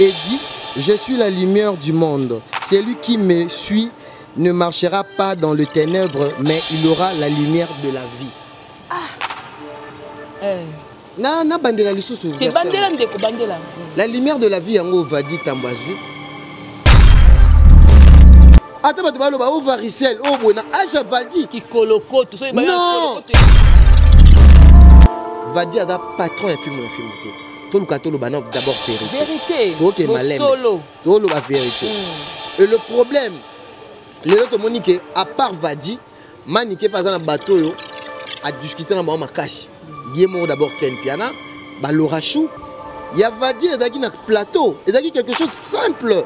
et dit je suis la lumière du monde celui qui me suit ne marchera pas dans le ténèbre mais il aura la lumière de la vie ah. eh. na nabandela lisusu bandela ndeko bandela la lumière de la vie yango ovadi tambo azwi ata bato baloba o varicel o boye na age ya valdi kikolokoto non vadi aza patron ya filme na filme te toluka toloba na d'abord vérité toke maleme toloba vérité hmm. et le problème lelo tomoni ke à part vadi manike mpe aza na bato oyo adiscute na bango makasi ye moko d'abord ken piana balorachou ya vadi ezalaki na plateau ezalaki quelque chose simple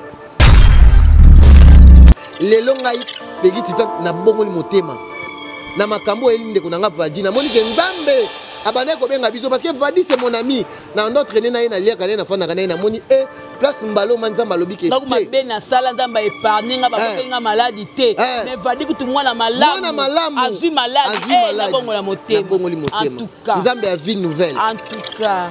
lelo ngai pegi tita nabongoli motema na makambo oyo elimi ndeko na ngai vadi namoni ke nzambe abandaki kobenga biso parce que vadi c'est mon ami na notre ne na ye naliaka na ye nafandaka na ye namoni e eh, place mbalo ma nzambe alobi ke ndako mabe nasala nzambe aepargne nga bakoteli eh. nga maladi te eh. mais vadi kutu mwana malamumwana malamu azwi maladi nabongoli motema nzambe ya vie nouvelle en tout cas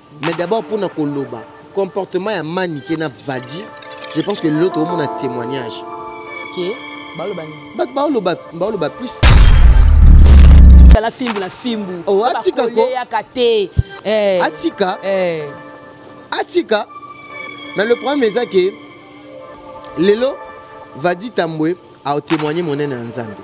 mais d'abord mpona koloba comportement ya manike na vadi je pense que lelo tokomona témoignage bato baoloba plus tala fimbu na fimbu oh, atika ko te eh. atika eh. atika mais le problème eza ke lelo vadi tambwe aotémoigne monene ya nzambe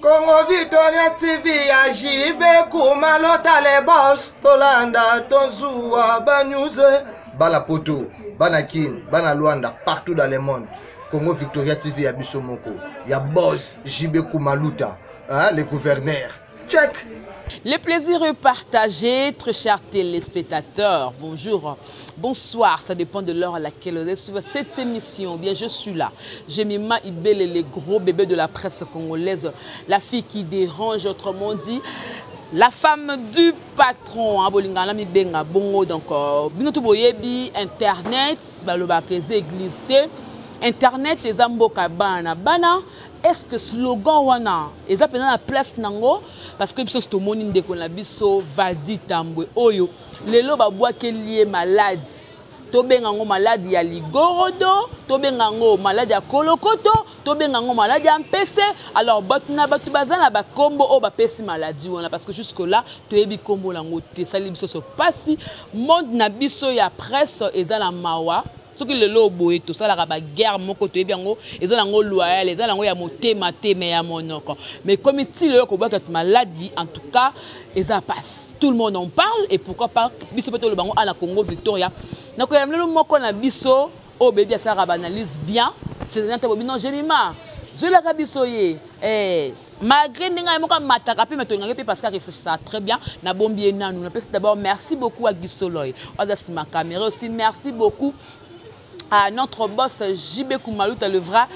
Congo Victoria TV ya JB Kuma lota le boss tolanda tozuwa ba news bana poto bana kin bana Luanda partout dans le monde Congo Victoria TV ya biso moko ya boss JB Kuma luta hein, le gouverneur check Le plaisir est partagé, très chers téléspectateurs. Bonjour. Bonsoir, ça dépend de l'heure à laquelle vous êtes suivre cette émission. Bien, je suis là. J'ai Mima Ibele, le gros bébé de la presse congolaise, la fille qui dérange, autrement dit, la femme du patron. Hein, Bolingana Mibenga, Bongo, donc, euh, Binotu Boyebi, Internet, Balobaka, Église, Internet, les Amboka, Bana, Bana. est-ce que slogan wana eza mpenza na place nango parce que biso tomoni ndeko na biso valdi tambwe oyo lelo babwakeli ye maladi tobenga yango maladi ya ligorodo tobenga yango maladi ya kolokoto tobenga yango maladi ya mpese alors bato na bato baza na bakombo oyo bapesi maladi wana parce que jusque là toyebi kombo na yango te esali biso so mpasi monde na biso ya presse eza na mawa soki lelo boye tosalaka baguerre moko toyebi yango eza nango loyal eza nango ya motema te me ya monoko mais komi ti lelo kobwaki bato maladi en tout cas eza passe tout le monde en parle et pourquoi pas biso mpe toloba yango ana congo victoria nakoya lelo moko na biso oyo bebi asalaka baanalyse bien c'est ntango bino jemima zwelaka biso ye eh. malgré ndenge ye moko amataka mpe mato elingange mpe parce que arefléchissaka très bien nabombi ye nanu napesi d'abord merci beaucoup à gisoloy aza nsima camera aussi merci beaucoup à notre boss JB Koumaluta le vrai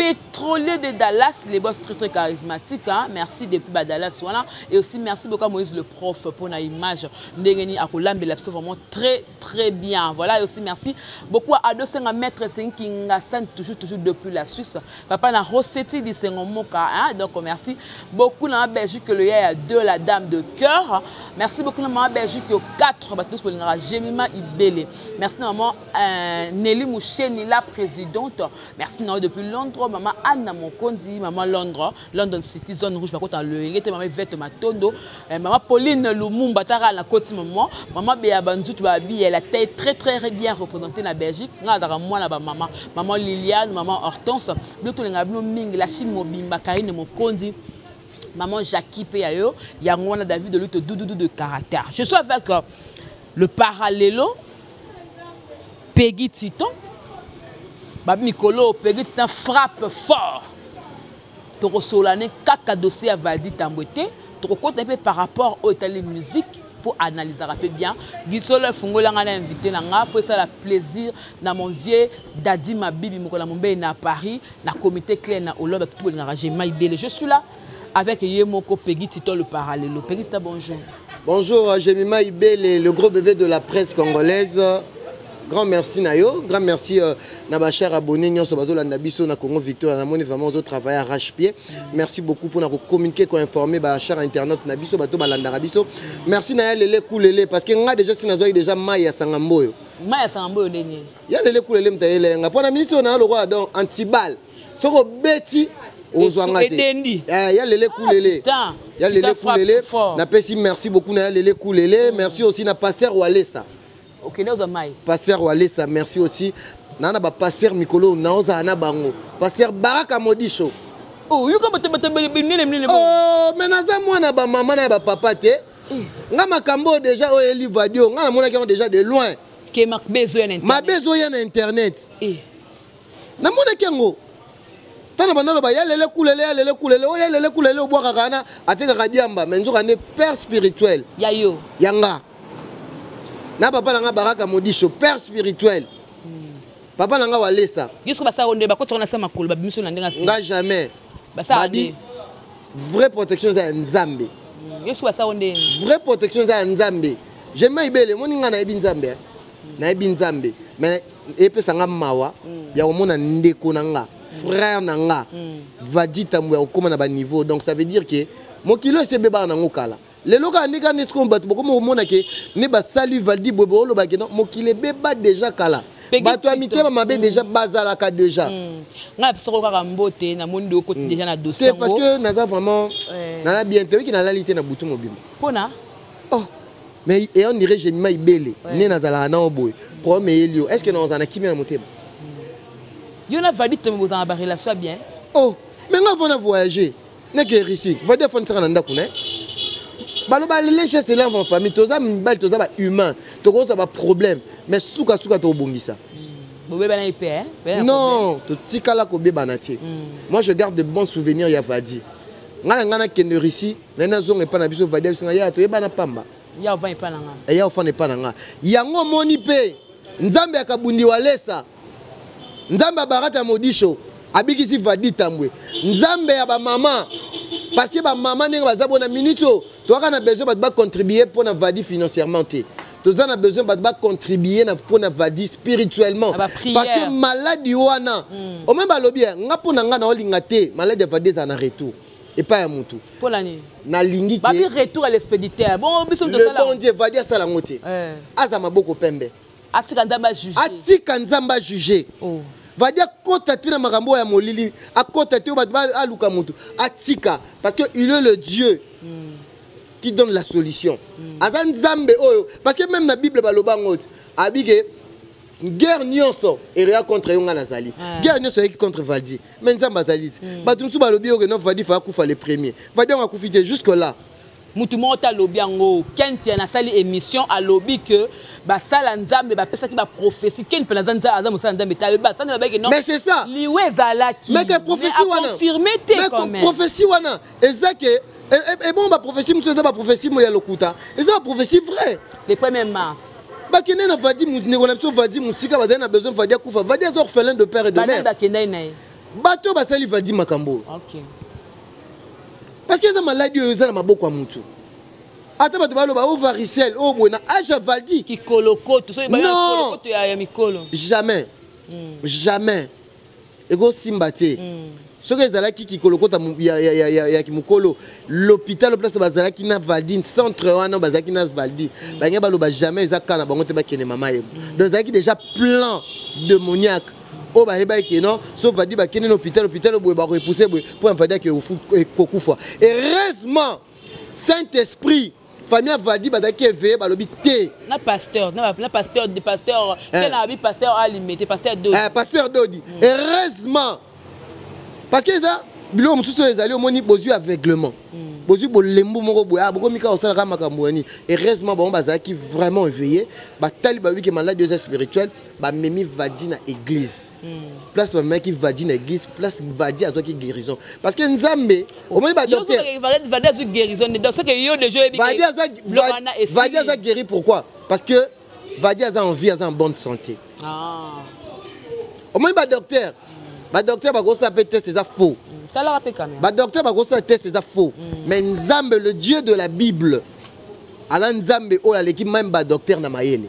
pétrolier de Dallas, les boss très très charismatiques. Hein? Merci depuis bah, Dallas. Voilà. Et aussi merci beaucoup à Moïse le prof pour l'image. Ndengeni Akolambe, c'est vraiment très très bien voilà et aussi merci beaucoup à ado senga maître sengi kingasan toujours toujours depuis la suisse papa na roseti lisengo moka hein? donc merci beaucoup na belgique le ya de la dame de cœur merci beaucoup na mama belgique 4 bato nyonso bolingaka jemima ibele merci na maman euh, nelly moucheni la présidente merci na yo depuis londres mama anna mokonzi mama londres London City zone rouge bakota loyenge te mama Ivette Matondo eh, mama Pauline Lumumba tara na koti maman mama Bea Banzutu ba bi elle a été très très bien représentée na Belgique nga dara mwana ba mama maman Liliane maman Hortense bino tolenga bino mingi la Chine mobimba Karine Mokonzi maman Jackie pe ya yo yango wana David de Luto doudou de caractère je suis avec euh, le parallelo Peggy Titon ba mikolo Peggy Titon frappe fort tokosola ne kaka dossier ya Valdi Tambwe te tokokota mpe par rapport oyo etali musique mpo analysaka mpe bien gisolo efungola ngai na invité na ngai mpo esala plaisir na mon vieux dadi mabibi mokolo ya mombele na paris na comité claire na hollande bato bolingaka gemai bele je suis là avec Yemoko Peggy Tito le Parallelo. Peggy Tito, bonjour. Bonjour, euh, Jemima Ibele, le gros bébé de la presse congolaise. Grand merci Nayo, grand merci euh, na ba chers abonnés nyonso bazolanda biso na Congo Victoria na moni vraiment ozo travailler arrache pied. Merci beaucoup pour na ko communiquer ko informer ba chers internautes na biso bato balandaka biso. Merci na ya lele kulele parce que nga déjà sinazoi déjà mai ya sangamboyo. Mai ya sangamboyo ndenge. Ya lele kulele mtayele nga pona minute na lokola donc antibal. soki obeti ozwanga te eh, ya lele kulele ah, ya lele kulele napesi merci beaucoup na ya lele kulele merci aussi na pasteur walesa okende ozwa mai pasteur walesa merci aussi naa na bapasteur mikolo naozala na bango pasteur baraka modisho oh, oh, me naza mwana bamama na ya bapapa te eh. nga makambo oyo deja oyo elivadio nga namonaki yango deja de loin mabe ezoya na internet eh. namonaki yango tana banda loba ya lele kulele ya lele kulele oyo oh, ya lele kulele obwakaka wana atekaka diamba me nzoka nde père spirituel ya yo ya nga na papa na nga baraka modisho père spirituel hmm. papa na nga walesa yesu basala nde bakotaka na sa makolo babimiso na ndenge asi nga jamais babi vraie protection eza ya nzambe hmm. yesu basala nde vraie protection eza ya nzambe jema ibele moni nga nayebi nzambe eh? nayebi nzambe mais epesa nga mawa ya komona ndeko na nga frère na nga vadi tambo ya kokóma na baniveau donc ça veut dire ke mokili oyo esebebaka nango kala lelo kaka ndenge wana esikomo bato bokomi komona ke nde basali valdi boye booloba ke mokili ebeba deja kala bato ya mitema mabe mm. deja bazalaka deja mm. ngai napisako kaka mbote namoni deyo koti mm. deja na dosie parce que naza vraiment naza bien te oyiki nalali te na butu mobima mpona oh mais et on dirait jemima ibele ne nazalaka nao boye problème eyeli yo est ce que naozala na kimia na motema yo na vadi tome bozala na barelation ya bien oh mais nga vo na voyage neke russie vadi afandisaka na ndako ne baloba lele chez elave en famille toza mibali toza bahumain tokozwa baproblème mais sukasuka tokobongisa bobebana ye mpe non totikala kobebana te hmm. moi je garde de bons souvenirs ya vadi ngai na ngai nakende russie ngai nazonga epai na biso vadi abisi ngai yaya toyebana pamba ya ofana epai na nga eh, ya ofana epai na nga yango omoni mpe nzambe akabundi walesa nzambe ya barata ya modisho abikisi vadi tambwe nzambe ya bamama parce que bamama ndenge baza bona minute oyo toyaka na besoin bato bacontribue mpo na vadi financièrement te toza na besoin bato bacontribue mpo na vadi spirituellement ah, parce que maladi wana hmm. omoi balobi eh, nga mpo na nga naolinga te maladi ya vadi ezala na retour epai ya motu mpona nini nalingi babi retour à l'expéditeur bon biso tosala bon dieu vadi asala yango te eh. aza maboko pembe atika nzambe ajuge atika nzambe ajuge oh. vadi akota te na makambo ya molili akota te oyo bato aluka motu atika parce que il est le dieu mm. qui donne la solution mm. aza nzambe oyo parce que même na bible baloba yango te abike guerre nyonso ereya contre yo ngai nazali ah. guerre nyonso eyaki contre valdi mais nzambe azali te hmm. bato mosusu balobi yo keno valdi fa akufa le premier valdi yango akufi te jusque là motu moko te alobi yango ken mpe nasali émission alobi ke basala nzambe bapesaki baprophétie ken mpe naza nzambe aza mosala nzambe te alobi basala nzambe babaki non mais c'est ça liwe ezalaki mais que prophétie wana confirme te mais prophétie wana eza ke ebongo baprophétie mosusu eza baprophétie ya lokuta eza baprophétie vrai le 1er mars bakende na vadi ndeko na biso vadi mosika bazali na besoin vadi akufa vadi aza orphelin de père et de mère bakendaki na ye bato oyo basali vadi makambo oyo parce que eza maladi oyo eza na maboko ya motu ata bato baloba o varicelle oyo boye na age ya valdi kikolokoto soki ya mikolo jamais hmm. jamais ekosimba te mm. soki ezalaki kikolokota ya, ya, ya, ya, ya kimokolo lopitalo place bazalaki na valdine centre wana bazalaki na valdine mm. bange baloba jamais eza kaka na bango te bakende mama yebo mm. donc ezalaki déjà plan demoniaque oyo bayebaki ke non so vadi bakende na hôpital hôpital boye bakoepuse boye mpo ya vadi ake kokufa heureusement saint esprit famille ya valdi bazalaki eveye balobi te na pasteur na pasteur de pasteur eh. te na abi pasteur alime te pasteur dodi eh, pasteur dodi mm. heureusement parce que eza biloko mosusu oyo ezali omoni bozwi aveuglement mm. bozwi bolembu moko boye ah, bokomi kaka osalaka makambo yani heureusement bango bazalaki vraiment éveillé batali balobi ke maladi oyo eza spirituel bamemi vadi na église mm. place bamemaki vadi na église place vadi azwaki guérison parce que nzambe omoni badoktervadi azwi guérison nde donc seke yo deja oyebivadi aza guéri pourquoi parce que vadi aza en vie aza en bonne santé ah. omoni badokter badokter bakosala mpe test eza faux mm, badokter bakosala test eza faux mm. mais nzambe le dieu de la bible aza nzambe oyo aleki meme badokter na mayele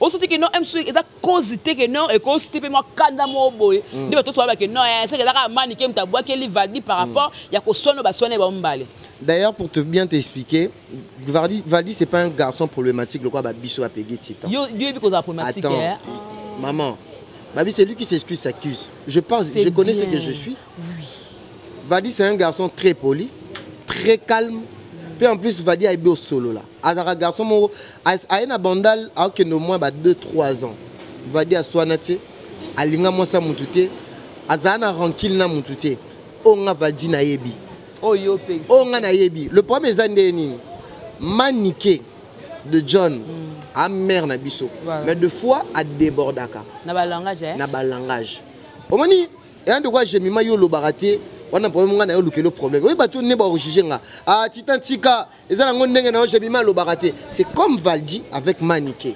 osoki ke non msu eza cause te ke non ekosi te mpe mwa kanda moko boye mm. nde bato oso balobake non eh, seke eza kaka mani ke moto abwakeli valdi par mm. rapport ya koswana baswana ye bango mibale d'ailleurs pour te bien t'expliquer valdi, valdi c'est pas un garçon problématique lokola babiso bapegi titan yo yebi kozala problématique eh? maman Babi, c'est lui qui s'excuse, s'accuse. Je pense, je connais bien. ce que je suis. oui. vadi c'est un garçon très poli très calme mpe en plus vadi ayebi osolola azalaka garçon moko aye na bandal aokende au moins ba 2 3 ans vadi aswana te alinga mwasi ya motu te azala na rankile na motu te oyo nga valdi nayebi oyo oh, mpe oyo oh, nga nayebi le problème eza ndenge nini manike de john mm. amare na biso voilà. mais de fois adebordaka na balangage eh? na balangage omoni ya ndeko ya jemima yo olobaka te wana problème ngai na yo lukelo problème oyebi bato nde bakojuge nga ah titan tika eza nango ndenge na yo jemima alobaka te c'est comme valdi avec manike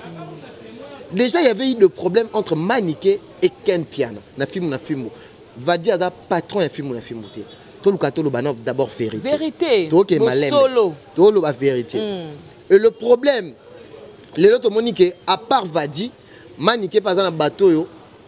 déjà il y avait eu de problème entre manike et ken piana na fimbu na fimbu valdi aza patron ya fimbu na fimbu te toluka toloba na d'abord vérité vérité toke malembe toloba vérité hmm. et le problème lelo tomoni ke à part vadi manike mpe aza na bato oyo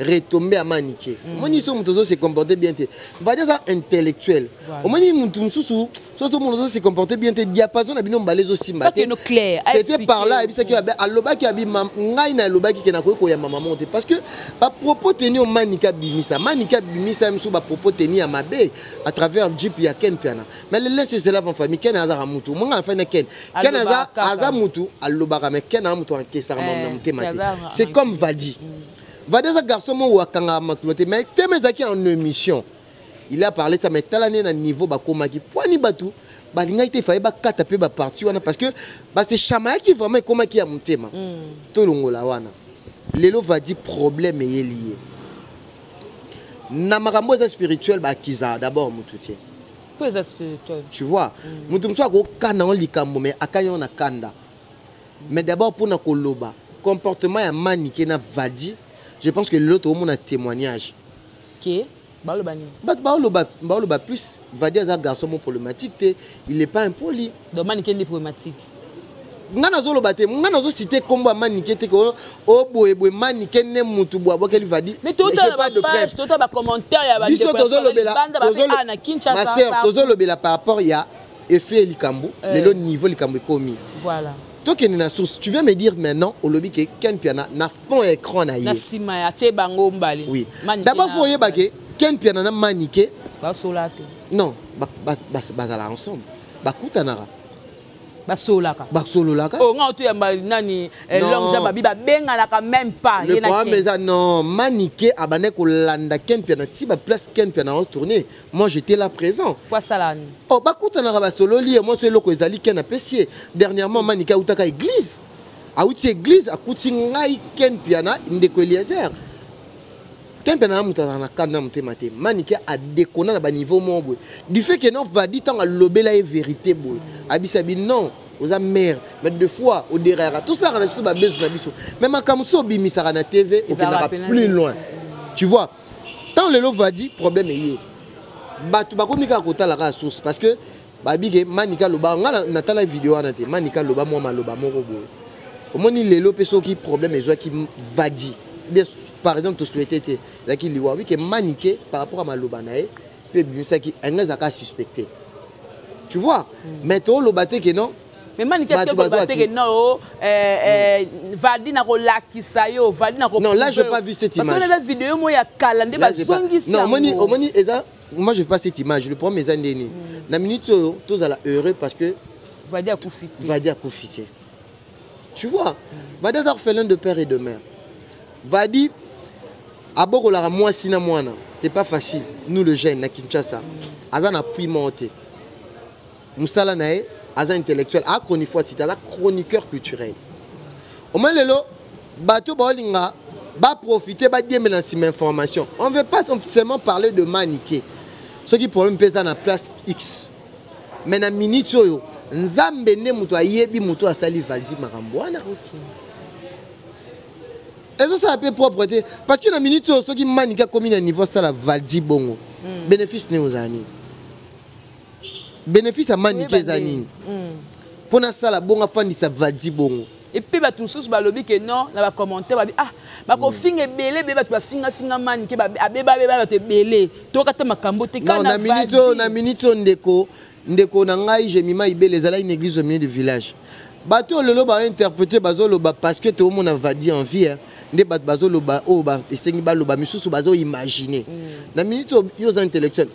retombe ya manike mm. omoni so moto ozo se comporte bien te vadi aza intellectuel omoni moto mosusu soso moto ozo se comporte bien te diapason na bino mobale ezosimba te c'était par là ayebisaki yabe alobaki abi ngai na alobaki ke nakoki koyamba mama te parce que bapropos teni oyo manike abimisa manike abimisa ye mosusu bapropos teni ya mabe à travers jip ya ken piana mais le linge se lave en famille ken azaka mutu omanga na fai na ken ken aza aza mutu alobaka mais ken aza mutu ankesaka eh, mamu na motema te c'est comme vadi mm. vadi aza garçon moko akangaka makolo te mais extreme ezalaki en émission il a parlé ça mais tala nde na niveau bakomaki poani bato balingaki te faye bakata mpe baparti wana parce que base chamayaki vraiment ekomaki ya motema mm. tolongola wana lelo vadi problème eyeli ye na makambo eza spirituel bakiza d'abord mutu tie po eza spirituel tu vois mm. mutu mosusu akokana yango likambo mais akani yango na kanda mais d'abord mpo na koloba comportement ya manike na vadi je pense que lelo tokomona témoignage ke baoloba nini bato baoloba plus vadi aza garçon mo problématique te il est pas impoli donc manike nde problématique nga nazoloba te nga nazosite nkombo ya manike te ko oboyeboye oh, manike nde mutu bwabwakeli vadi biso tozolobelamaser tozolobela par rapport ya effet ya likambo eh. lelo niveau likambo ekomi tokende na source tu viens me dire maintenant olobi ke ken piana na fond ya écran na ye oui d'abord fo oyeba ke ken piana na manike non bazala ensemble bakutanaka basololaka basololaka o oh, nga otoyamba nani eh, long ja babi babenganaka même pas le problème eza non manike abandaki kolanda kempia na ti baplace kempia na tourne moi j'étais là présent kwasalani o oh, bakutanaka basololi ye mwasi eloko ezali ken apesi ye dernièrement manike autaka église auti église akuti ngai kempia na ndeko eliezer kempe na moto azala na kanda na motema te manike adekona na baniveau moko boye du fait que non vadi ntango alobela ye verité boye abisa bi non oza mare mais de fois oderayaka tosalaka na biso babezo na biso mais makambo so obimisaka na tv okendaka plus loin tu vois ntango lelo vadi problème eye bato bakomi kaka kotala kaka source parce que babi ke manika loba nga natala video wana te manika loba mwa maloba moko boye omoni lelo mpe soki problème ezwaki vadi bien par exemple tosouhaite te ezalaki liwa wi ke manike par rapport ya maloba na ye mpe ebimisaki enga ezalaka suspecte tu vois mm. mais toloba te ke non mais manike te koloba te ke non oh, eh, eh, mm. valdi na kolakisa yo valdi na non là j'ai pas vu cette image parce que na video moko ya kala nde bazongisa non omoni omoni eza moi je veux pas cette image le problème eza nde nini na minute oyo tozala heureux parce que vadi akufi te vadi akufi te tu vois vadi aza orphelin de père et de mère vadi abokolaka mwasi na mwana c'est pas facile nous le jeune na kinshasa aza na pui moko te musala na ye aza intellectuel a chronifuati te aza chroniqueur culturel omoni lelo bato baolinga baprofite badiembela na nsima information on veut pas seulement parler de manike soki problème mpe eza na place x mais na minute oyo nzambe nde moto ayebi moto asali valdi makambo wana ezosala mpe propre te parce que na minute oyo soki manike akomi na niveau asala valdi bongo hmm. bénéfice nde ozala nini benefice ya manike eza nini mpo hmm. nasala bongo afandisa vadi bongo epuis bato mosusu balobi ke non na bacommentaire babi ah bakofinga hmm. ebele ebele bato bafingafinga mani ke abebabeba bato ebele toyoka te makambo te na minute oyo na minute oyo ndeko ndeko na ngai jemima ibele ezalaki na église au milieu du village bato oyo lelo bainterprete bazoloba parce que toomona vadi en vie hein. nde bato bazoloba oyo oh, esengi baloba misusu bazoimagine hmm. na minute oyo yo oza intellectuel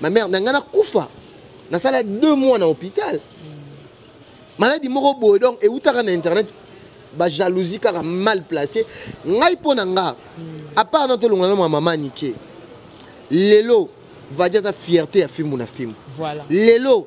ma mère na ngai nakufa nasala deux mois na hôpital maladi moko boye donc ewutaka na internet bajalousie kaka mal placé ngai mpo na nga apart na tolongola na mwa mama nike lelo vadi aza fierté ya fimbu na fimbu voilà. lelo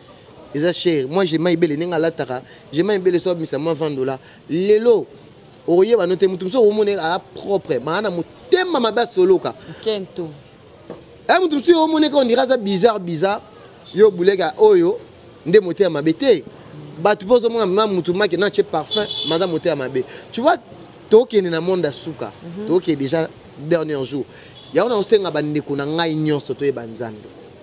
eza cher moi je mai bele ndenge alataka je mai bele so abimisa mwa 20 dollar lelo okoyeba no te moto mosusu okomona aa propre maa na motema mabe asoloka kento e moto mosusu omoneka ondira aza bizarre bizarre yo buleka oyo nde motema mabe te bato mpo ozomona ma motu make na tie parfum maza motema mabe tu vois tokende na monde ya suka mhm. tokende déjà dernier jour yango na osenga bandeko na ngai nyonso toyeba nzambe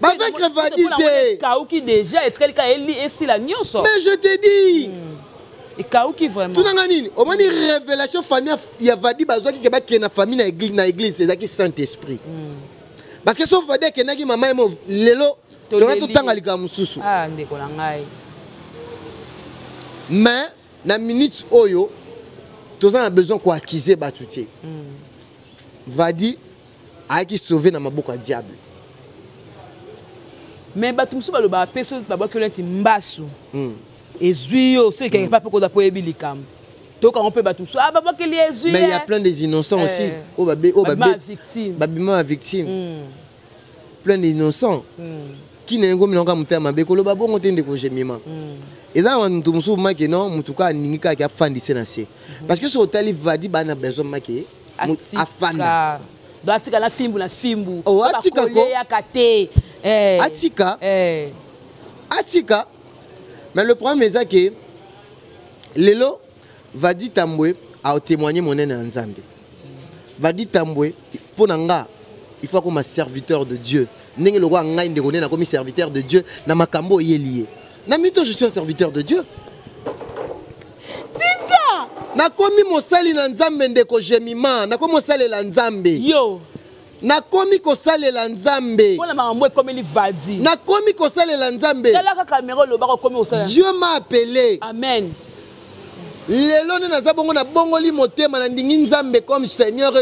Ba vaincre Vadi te. Kauki déjà etikali ka eli esila nyonso. Mais je te dis. Hmm. ekauki vraiment tunanga nini omoni hmm. révélation famille ya vadi bazwaki ke bakende na famille na église, na église ezalaki saint esprit hmm. parce que so vadi akendaki mama ye mo lelo tona totanga likambo mosusu ah, ndeko na ngai mais na minute oyo toza na besoin koaccuse bato te vadi ayaki sauve na maboko ya diable me bato mosusu balobaka mpe soki babwaki oleti mbasu hmm. ezwi yo soki keke pa mpe koda mpo oyebi likambo tokango mpe bato mosusu ah, babwakeli ezwi mais ya plein des innocents eh. aussi oyo babima ba victime hmm. plein d'innocents hmm. kina yango milonga motema mabe koloba bongo te ndeko gemima eza na moto mosusu make no motu kaka aningi kaka afandise na se parce que soki otali vadi baa na besoin make afanda do atika na fimbu na fimbu oh, atika ko yaka te eh. atika eh. atika mais le problème eza que lelo vadi tambwe aotémoigne monene ya nzambe vadi tambwe mpo na nga il faut akoma serviteur de dieu ndenge lokola ngai ndeko nde nakomi serviteur de dieu na makambo oyeli ye na mito je suis un serviteur de dieu tika nakomi mosali na nzambe ndeko jemima nakomi mosalela nzambe yo nakomi kosalela nzambe mpona makambo ekomeli vadi nakomi kosalela nzambe tala kaka mero olobaka okomi kosalela dieu m'a appelé amen lelo nde naza bongo nabongoli motema nandingi nzambe comme seigneur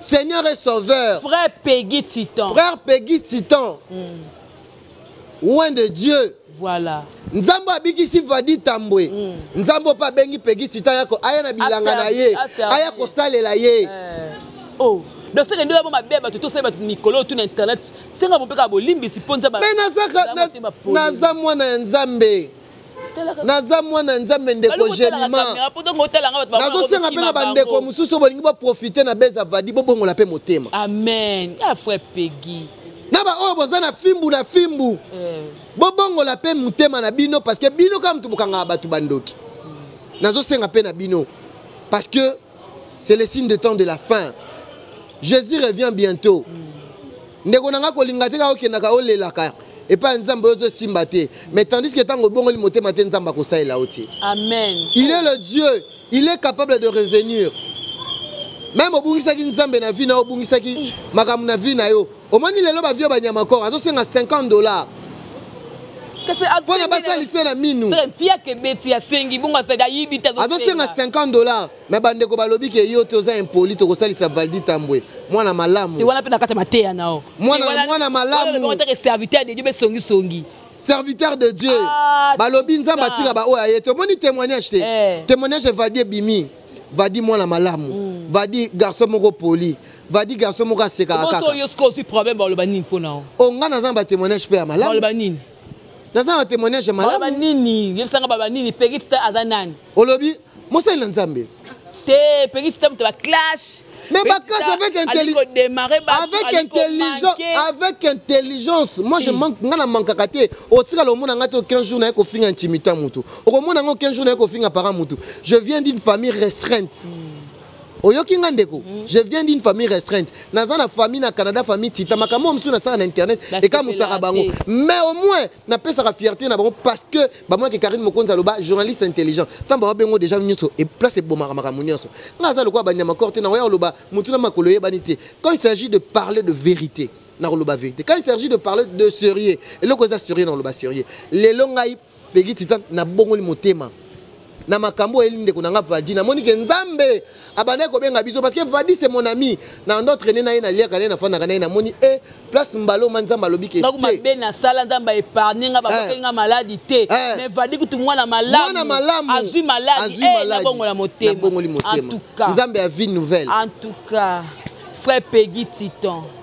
seigneur et sauveur frère pegi titan frère pegi titan mm. Loin de Dieu. Voilà. nzambe abikisi vadi tambwe mm. nzambe ope abengi pegi titan yako aya na bilanga na ye aya kosalela ye eh. oh. donc soki nde oya bo mabe ya bato tosali bato mikolo oyo tu na internet senga mopeka bolimbisi mpo nzambe naza mwana ya nzambe naza mwana nzambe ndeko jemimaosenga mpe na bandeko mosusu oyo bolingi boprofite na beza vadi bobongola mpe motema ah, na baoyo boza na fimbu na fimbu eh. bobongola mpe motema na bino parce que bino kaka moto bokangaka bato bandoki nazosenga mpe na bino parce que c'est le signe de temps de la fin jésus revient bientôt ndeko na ngai kolinga te kaka okendaka olelaka epai ya nzambe oyo ozosimba te mais tandis que ntango obongoli motema te nzambe akosalela yo te amen il est le dieu il est capable de revenir meme obungisaki nzambe na vi na yo obungisaki makambo na vi na yo omoni lelo ba vieux ba nyama corps azo senga 50 dollars mpo na basalisa na minu azosenga 50 dollar me bandeko balobi ke yo te oza impoli tokosalisa valdi tambwe mwana malamu mwana malamu serviteur de dieu ah, balobi nzambe atika baoyo aye te omoni témoignage te eh. témoignage evadi ebimi vadi mwana malamu mm. vadi garçon moko poli vadi garçon moko asekaka kaka oyo sikoyo ozwi problème baloba nini mpo na yo o oh, ngai naza na batémoignage mpe ya malamu baloba nini naza na batémoignage ya malamu baloba nini yebisanga baloba nini pegit star aza nani olobi mosali na nzambe te pegit star moto baclash Mais ma classe avec intelligence. Avec intelligence. Avec intelligence. Moi, je manque. Ngana manque kate. Otira le monde ngate 15 jours na ko finga intimité mutu. Au monde ngo 15 jours na ko finga para mutu. Je viens d'une famille restreinte. Hmm. oyoki nga ndeko mm. je viens d'une famille restreinte naza na famille na canada famille tita makambo oyo mosusu nasala na internet ekamusaka bango mais au moins napesaka fierté na bango parce que bamonaki karine mokonzi aloba journaliste intelligent ntango babengo déjà nyonso place ebomaka makambo nyonso nga aza lokola banyama kor te nakoya koloba motu na makolo eyebani te quand il s'agit de parler de vérité nakoloba vérité quand il s'agit de parler de sérieux eloko eza sérieux nakoloba sérieux lelo ngai Peggy Titan na bongoli motema na makambo oyeli ndeko na nga Vadi na moni ke Nzambe abandaki kobenga biso parce que Vadi c'est mon ami na ndo traîner na ye na liaka na ye na fandaka na ye na moni eh place mbalo ma Nzambe alobi ke te mabe na sala Nzambe épargne nga ba eh. kokenga maladi te eh. mais Vadi kutu mwana malamu mwana malamu azui maladi azui eh, maladi na bongoli motema na bongoli motema Nzambe a vie nouvelle en tout cas frère Peggy Titan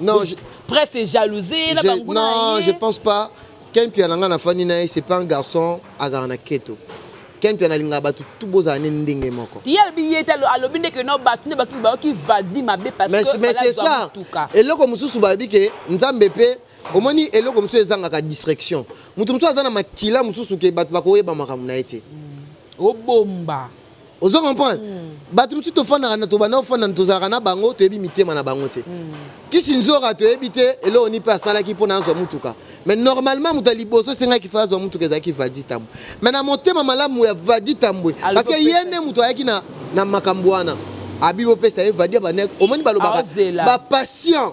Non, je... Presse est jalousée. Je... Non, je pense pas. Ken Piana nga na fani na ye, c'est pas un garçon azala na keto. Ken Piana linga batu tout bozala ne ndenge moko. Ye alobi ye te alobi nde que no batu ne batu ba ki valdi mabe parce mais, que mais c'est ça. Eloko mususu balobi que Nzambe pe omoni eloko mususu ezangaka distraction. Mutu mususu aza na makila mususu ke batu bakoyeba makambo na ye te. Obomba. ozo comprendre hmm. bato mosusu tofandaka na tobanda kofanda na tozalaka na bango toyebi mitema na bango te hmm. kisi nzoka toyebi te eloko ni mpe asalaki mpo na azwa motuka mais normalement moto ya liboso esengaki fa azwa motuka ezalaki vadi tambwe mais na motema malamu ya vadi tambwe parce que ye nde moto ayaki na, na makambo wana abi bopesa ye vadi abandaki omoni balobaka bapatient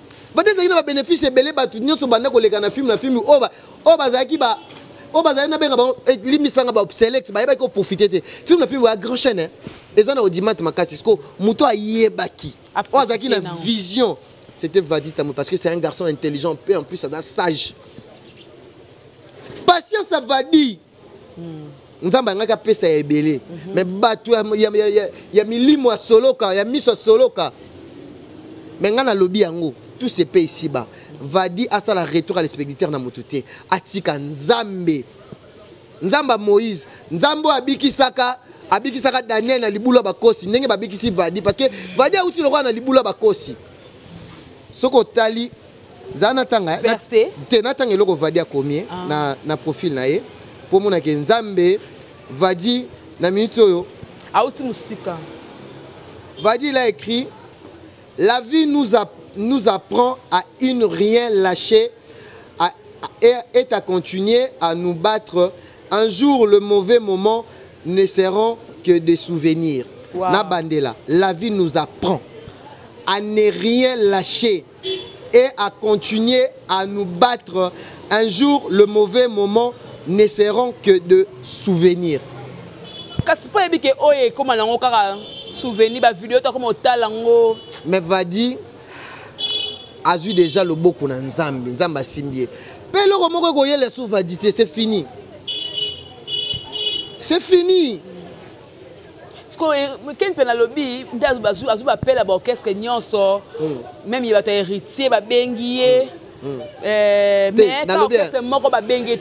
vadi ezalaki na babenefice ebele bato nyonso banda koleka na filme na filme oyo bazalaki ba oyo bazali nabenga bango eh, limisanga baselect bayebaki koprofite te film na film ya grand chaine eza na odimate makasi siko moto ayebaki oyo azalaki na vision c'était vadi tamo parce que c'est un garçon intelligent mpe en plus aza sage patience avadi nzambe alingaki apesa ya ebele mhm. me bato ya, ya, ya, ya, ya milimo ya soloka ya miso ya soloka me ngai nalobi yango tout se paye ici bas vadi asala retour à l'expéditeur na motu te atika nzambe nzambe ya moïse nzambe oyo abikisaka abikisaka daniel na libulu ya bakosi ndenge babikisi vadi parce que vadi auti lokola na libulu ya bakosi soki otali za natanga te natanga eloko vadi akomi eh, ah. na, na profil na ye mpo omonake nzambe vadi na minute oyo auti mosika vadi il a écrit la vie nous, a, nous apprend à une rien lâcher à, à, et à continuer à nous battre un jour le mauvais moment ne seront que des souvenirs wow. na bandela la vie nous apprend à ne rien lâcher et à continuer à nous battre. Un jour, le mauvais moment ne seront que de souvenirs. kasi mpo oyebi ke oyo ekóma na yango kaka souvenir bavideo to akoma otala yango mais vadi azwi déjà loboko na nzambe nzambe asimbi ye mpe eloko moko ekoyela esu vadi te c'est fini c'est fini sikoyo eh, ken mpe nalobi nde azwi bapela baorchestre nyonso hmm. meme ye bato ya héritier babengi ye hmm. Hmm. Eh, mais moko babengi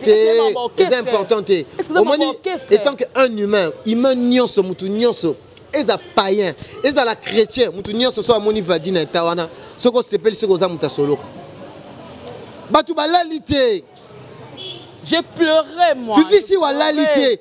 eza important te omoni etant que un humain humain nyonso motu nyonso eza païen ezala chrétien motu nyonso so amoni vadi na eta wana soki osepeli soki oza moto asoloka bato balali te J'ai pleuré moi. Tu dis si walali te.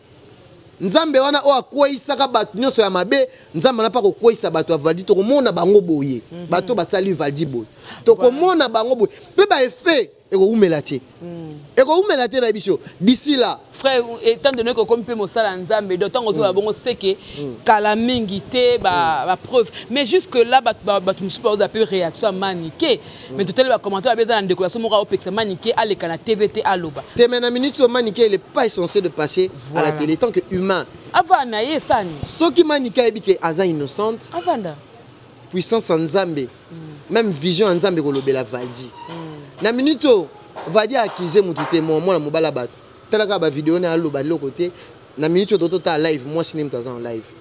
nzambe wana oyo akweisaka bato nyonso ya mabe nzambe wana mpe akokweisa bato ya valdi tokomona bango boye mhm. bato basali valdi boye tokomona bango boye mpe baefe ekowumela te mhm. ekowumela te na biso d'ici là frère étant donné kokomi mpe mosala ya nzambe do ntango ozoba mm. bongo seke mm. kala mingi te bapreuve mm. mais jusque là bato mosusu bakozala mpe réaction ya manike mais totali ba commentaire abeza na ndeko ya so moko aopekisa manike aleka na tv te aloba te mais na minute oyo manike il est pas censé de passer voilà. à la télé tant que humain avanda na ye esani soki manike ayebi ke aza innocente avanda puissance ya nzambe mm. même vision ya nzambe kolobela valdi mm. na minute oyo valdi akize motu te mwana mobala bato talaka bavideo na ye aloba eloko te na minute oyo tototala live mwasi nde moto aza na live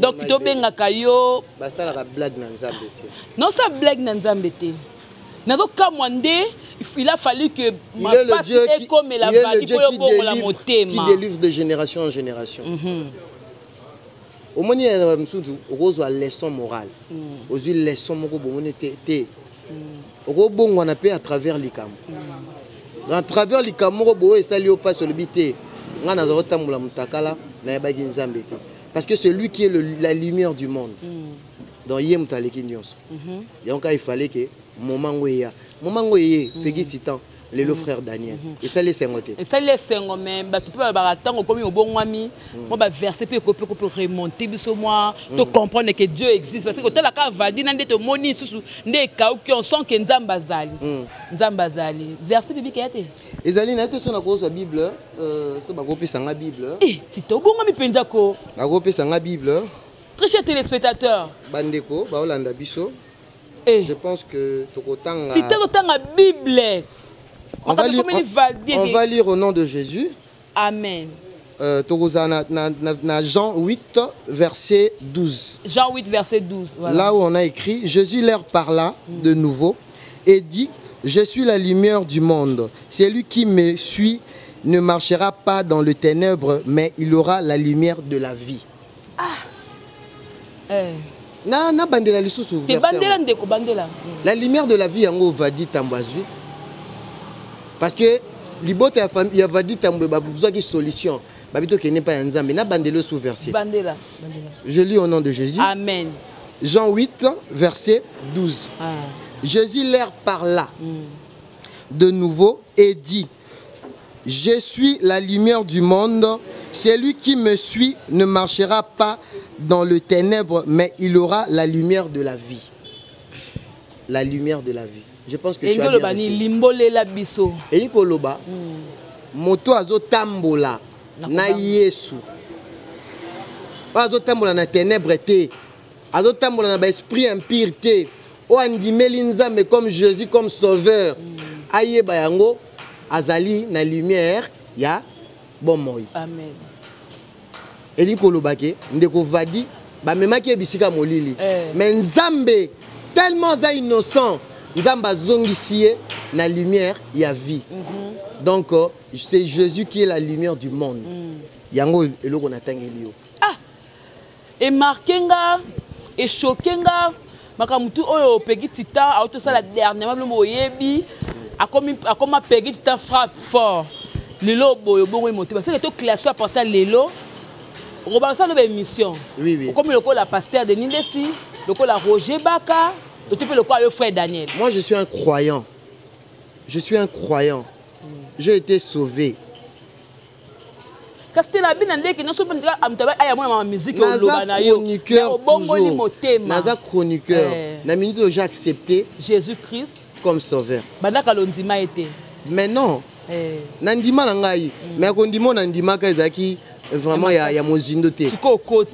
donc tobengaka yo basalaka blague na nzambe te nosa blague na nzambe te nazokamwa nde il a fallu que mapasi ekomela vadi mpo yobongola motema qui délivre de génération en génération mm -hmm. omoni ya mosusu okozwa leçon morale mm. ozwi leçon moko bomoni te te mm. okobongwana mpe à travers likambo à travers likambo moko boye esali yo mpasi olobi te ngai naza kotambola motakala nayebaki nzambe te parce que c'est lui qui est le, la lumière du monde mm. donc ye moto aleki nyonso mm -hmm. yango ka ifale ke moment ngo eya moment ngo eye mm. peki titan lelo frère daniel esali esengo te esali esengo me bato mpe balobaka ntango okomi obongwami hmm. mwa baverse mpe ekoki mpe remonte biso mwa hmm. to comprendre que dieu existe parce que kotalaka valdi na nde tomoni lisusu nde ekauki on sent ke nzambe azali hmm. nzambe azali verse bibika ya te ezali na ye te so nakozwa bible euh, so bakopesa nga bible eh, tito obongwami mpenza ko bakopesa nga bible très cher téléspectateur bandeko baolanda biso Eh. Je pense que tokotanga. Si tokotanga Bible. On va, lire, on, on va lire au nom de Jésus. Amen. Euh, tokozala na, na, na, na Jean 8 verset 12. Jean 8 verset 12. Voilà. Là où on a écrit Jésus leur parla mm. de nouveau et dit Je suis la lumière du monde. Celui qui me suit ne marchera pas dans le ténèbre, mais il aura la lumière de la vie. ah eh na na bandela lisusu te bandela ndeko bandela la lumière de la vie yango vadi tambo azwi parce que libota ya famille ya vadi tambo bazwaki solution babi tokende epai ya nzambe na bandela sous verset bandela bandela je lis au nom de jésus amen jean 8 verset 12 ah. jésus leur parla mm. de nouveau et dit je suis la lumière du monde celui qui me suit ne marchera pas dans le ténèbre, mais il aura la lumière de la vie. La lumière de la vie. Je pense que tu as bien limbo Et un Moto azo tambola na Yesu. Azo tambola na ténèbre te. azotambola na baesprit impire te oyo andimeli nzambe comme jésus comme sauveur mm. ayeba yango azali na lumière ya bomoi elingi koloba ke ndeko vadi bamemaki ye bisika molili eh. me nzambe tellement aza innocent nzambe azongisi ye na lumière ya vie mm -hmm. donc euh, c'est jésus qui est la lumière du monde mm. yango eloko natangeli yo e marquer nga e choquer nga makambo tu oyo pegi titan auti osala dernièrement bino boyebi akoma pegi titan frappe fort lelo boyo bongo motema seke to classe à partir lelo okobakisa loba émission okomi lokola pasteur denis ndesi lokola roger baka otie mpe lokola yo frère daniel moi je suis un croyant je suis un croyant j'ai été sauvé kasi te nabi na ndeke nyonso mpe amutaba aya mwana mama miziki oloba na yo obongoli motema naza chroniqueur eh. na minute oyo j'ai accepté jésus christ comme sauveur bandaka londima ye te mais non eh. na ndima na ngai mm. mais akondima na ndimaka ezalaki vraiment ya, ya mozindo te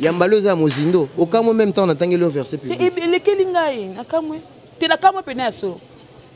ya mbala eza ya mozindo okamwe même temps natangeli yo verset elekeli ngai nakamwe te nakamwe mpena ya solo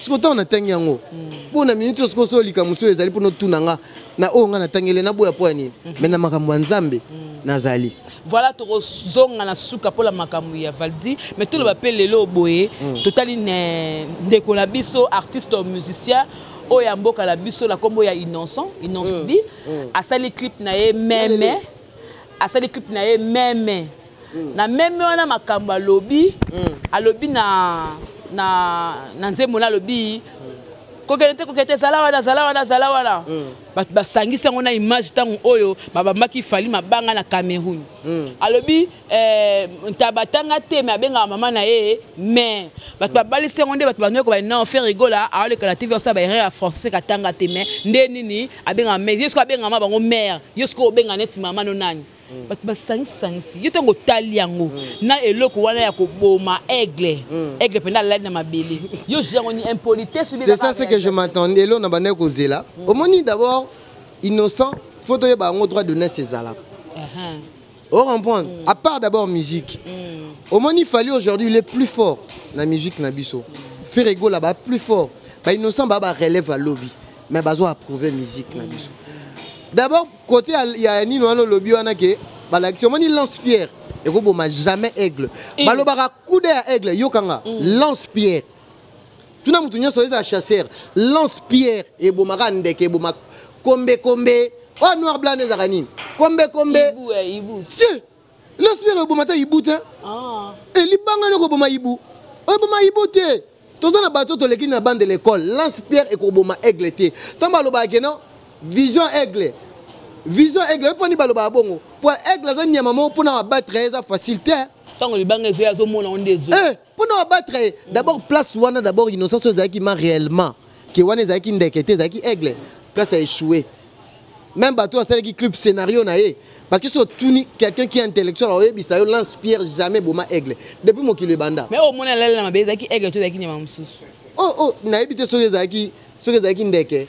sikoyo ntango natangi yango mpo na miniti sikoyo soki olika mosusu ezali mpo notuna nga na oyo nga natangele naboya mpo ya nini me mhm. na makambo ya nzambe mhm. nazali voilà tokozonga na suka mpo na makambo ya valdi mais toloba mpe lelo boye mhm. totali ndeko na biso artiste musicien oyo ya mboka na biso na nkombo ya innocent innocent bi asali clip na ye meme asali clip na ye meme mm. na meme wana makambo alobi mm. alobi na na na nzembo na alobi kokende te kokende te zala wana zala wana zala wana hmm. bato basangisi yango na image ntango oyo babambaki fali mabanga na cameroun hmm. alobi eh, ntaba atanga te me abengaka mama na ye mais bato babalisi yango nde bato banoyeko bai non fer rigola aoleka na tv osala baerreur ya français katanga te me nde nini abengaka mare ye soki abengaka ma bango mare ye soki obenga neti mama no nani mm. bato basangisi sangisi yo ntango otali yango mm. na eloko wana ya koboma aigle mm. aigle mpenza alali na mabele yo ozwi yango ni impolitesse c'est ça ce que je m'attendais elo na bandaki kozela mm. omoni d'abord innocent faut toyeba yango droit de naisse ezalaka uh -huh. o comprendre mm. à part d'abord musique mm. omoni fali aujourd'hui il est plus fort na musique na biso mm. ferregola ba plus fort ba innocent ba ba relève à lobby mais bazo approuver musique na biso d'abord Côté ya, ya nini wana olobi wana ke balakisi omoni lance pierre ekoboma jamais aigle mm. balobaka kuda ya aigle yokanga mm. lance pierre tuna motu nyonso ezala chasseur lance pierre ebomaka ndeke eboma kombe kombe oyo oh, noir blanc ezalaka nini kombe kombe ibu, eh, ibu. losi mpe koboma ata ibu te ah. elibanga nde koboma ibu oyeboma ibu te toza na bato toleki na bande de l'école lance pierre ekoboma aigle te ntango balobaka ke non vision aigle vision aigle oyo mponi balobaka bongo mpo aigle aza nyama moko mpona abattre eza facile te ntango libanga ezoya azomona ngo nde ezo eh, mpona wabattre ye d'abord place wana d'abord innocence oyo ezalaki ma réellement ke wana ezalaki ndeke te ezalaki aigle place ya échoué même bato oyo asalaki club scénario na ye parce que soki otuni quelqu'un qui est intellectuel akoyebisa yo lance pierre jamais boma aigle depuis mokili ebanda mais omona elali na mabe ezalaki aigle to ezalaki nyama mosusu oyo oh, oh, nayebi te soki ezalaki soki ezalaki ndeke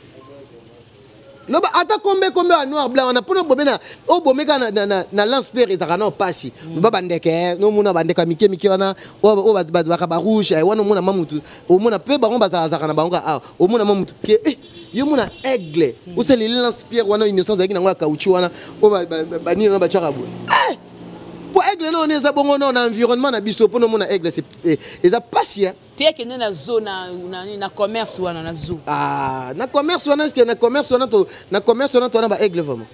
loba ata kombe kombe ya noir blanc wana mpona bobe na obome kaka na, na, na lance pierre ezalaka nao mpasi mm. loba bandeke eh, nomona bandeke ya mike mike wana oyo bazalaka barouge eh, wana omona ma motu omona mpe bango bazalazalaka na bango kaka awa ah, omona ma motu ke eh, yo mona aigle mm. osaleli lance pierre wana innocence azalaki nango ya kauchu wana oyo banini wana batyaka boye eh! mpo aigle nao ne eza bongo nao na environnement na biso mpo nomona aigle eza mpasi te kende na zo na na, na commerce wana na zo ah na commerce wana est-ce na commerce wana to na commerce wana to na ba aigle vraiment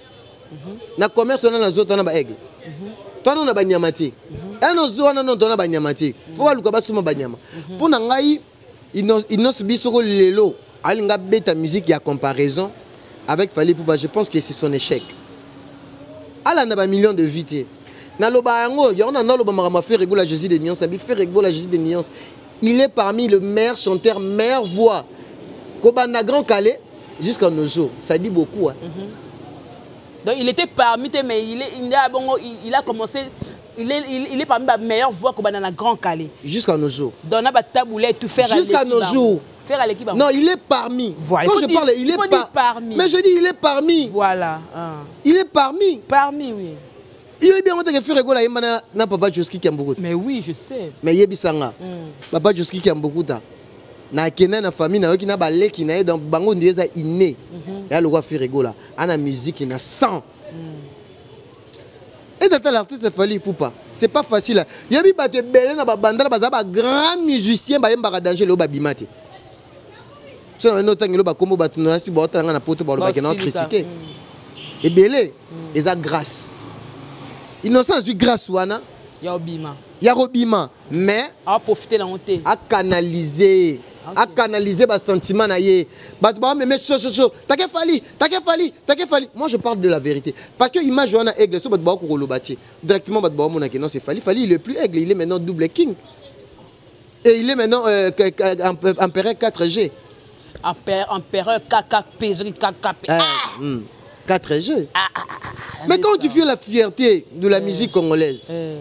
mm -hmm. na commerce wana na zo to na ba aigle mm -hmm. to na ba nyama te mm -hmm. eno zo wana non to na ba nyama te mm -hmm. faut baluka basuma ba nyama mm -hmm. pona ngai inos inos bisoko lelo alinga beta musique ya comparaison avec Fally Poupa je pense que c'est son échec alanda ba millions de vies te naloba yango yango na naloba makambo ya ferre gola jésus de nuance abi ferre gola jésus de nuance il est parmi le meilleur chanteur meilleure voix kobanda grand kale jusqu'à nos jours ça dit beaucoup hein. mm -hmm. donc il était parmi te mais il, est, il, a, bon, il, il a commencé il est, il, il est parmi ba meilleure voix kobanda na grand kale jusqu'à nos jours donc na ba taboulette tout faire jusqu'à nos jours Ferre aleki bango. Non, il est parmi. Voilà. Quand je dire, parle, il, il est par... parmi. Mais je dis il est parmi. Voilà. Hein. Il est parmi. Parmi oui. Il est bien que Ferre Gola yemba na, na papa Joski Kiambukuta. Mais oui, je sais. Mais yebisa nga. Mm. Papa Joski Kiambukuta. na kenda na famille na yoki na baleki na ye donc bango ndieza inné mm -hmm. ya lokwa Ferre Gola ana musique na 100. Mm. ezata l'artiste fali ipupa c'est pas facile yebi bato ebele na babandala baza bagrand musicien bayembaka danger leo babima te so naende otangelo bakombo bato nasi baotala ngai na poto balobaki nao critique mm. ebele mm. eza grâce innocent azwi grâce wana ya obima ya kobima mais aprofite nango te akanalize akanalize basentiment na ye bato bameme shoshoso take fali take fali take fali moi je parle de la vérité parce que image wana aigle so bato bakoki koloba te directement bato baomonake non c'est fali fali il est plus aigle il est maintenant double king et il est maintenant euh, empereur 4g empereur kkp ezali kkp 4g mais quand tu fais la fierté de la eh. musique congolaise eh.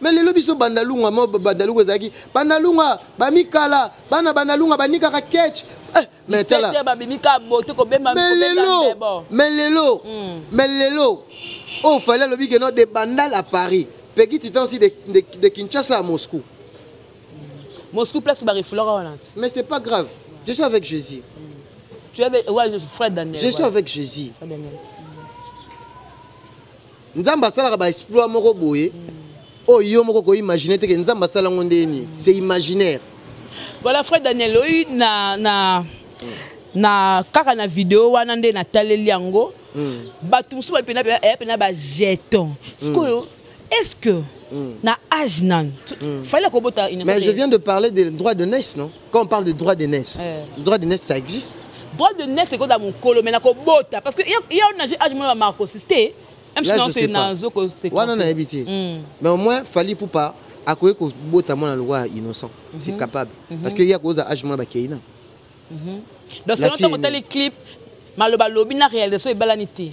me lelo biso bandalunga mo bandalunga ezalaki bandalunga bamikala bana bandalunga banikaka ketch eh, me tala me lelo me lelo hmm. me lelo oyo oh, fali alobi ke no de bandal à paris peki titan aussi de, de, de kinshasa à moscou moscou place barefulaka wana mais c'est pas grave je suis avec jésus tu es avec, ouais, frère daniel je suis ouais. avec jésus frère daniel nzambe asalaka ba exploit moko boye oyo oh, yo moko koimagine te ke nzambe asala yango nde nini c'est imaginaire voilà frère daniel oyi na, na, na kaka na video wana nde nataleli yango mm. bato mosusu bapena eh, pena bajeton sikoyo mm. est-ce que mm. na âge nani mm. fallait kobota mais je viens de parler des droits de naisse non quand on parle de droit de naissance eh. droit de naissance ça existe droit de naissance ekoda mokolo mais nakobota parce que ya oyo nage age mona bamarcosis te wana nayebi te hmm. mais au moins fali pupa akoki kobota mwana lokola innocent mhm. c'est capable mhm. parce que ye akoza age mwana bakeina mhm. donc selon ntango otali clip maloba lobi na réalisation ebalani te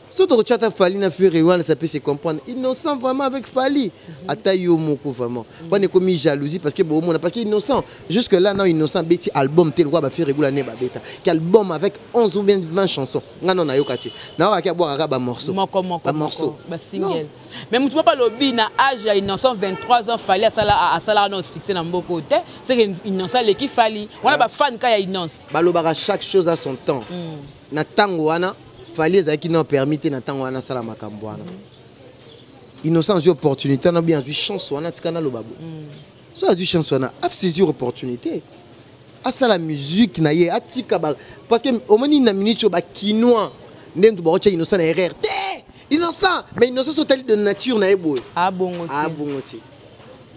soki tokotya ata fali na fure wana ça peut se comprendre innocent vraiment avec fali ata yo moko vraiment wana ekomi jalousie parce que boomona parce que innocent jusque là na innocent abeti album te lokola bafure egula ne babeta ke album avec 11 ou bien 20 chansons ngai no nayoka te naokaki abwakaka bamorceau bamorceau basingle mais motu moko alobi na age ya innocent 23 ans fali asalaka na succès na mboka oyo te seke innocent aleki fali wana ah. bafan ka ya innonce balobaka chaque chose à son temps mm. na ntango wana fali ezalaki na permis te na ntango wana asala makambo wana innocent azwi opportunité wana bien azwi chance wana tika naloba boye mm. so azwi chance wana asaisir opportunité asala musique na ye atika parce que omoni na minute oyo bakinois nde ndu bakotya innocent na erreur te innocent mais innocent so otali de nature na ye boye abongo ah, ah, te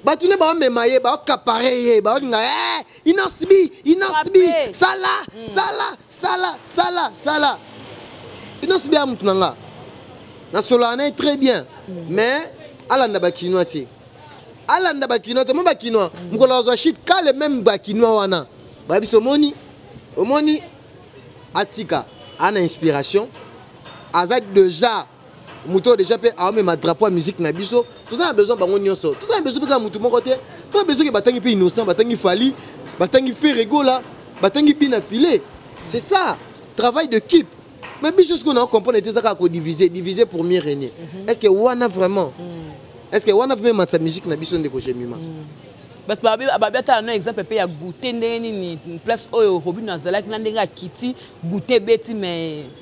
bato nde baomema ye baokapare ye baolinga eh! Inasbi, inasbi, Frappe. sala, sala, sala, sala, sala. Inasbi a mutu na nga. Nasolaka na ye très bien. Mais alanda ba kinois te. Alanda ba kinois te. Mo ba kinois, mokolo azwa shit kale même ba kinois wana. Ba biso omoni, omoni atika ana inspiration. Aza déjà moto oyo déjà mpe aomema drapeau ya musique na biso toza na besoin bango nyonso toza na besoin mpe kaka motu moko te toza besoin ke batangi mpe innocent batangi fali batangi feregola batangi bina filet c'est ça travail de kipe mais biso soki nao comprendre ete eza kaka kodivise divise pour mieux régner mhm. est ce que wana vraiment mm. est ce que wana vraiment ematisa musique na biso ndeko jemima mm. bato babi atala no exemple mpe ya goute ndenge nini place oyo robino azalaki na ndenge akiti goute ebeti mais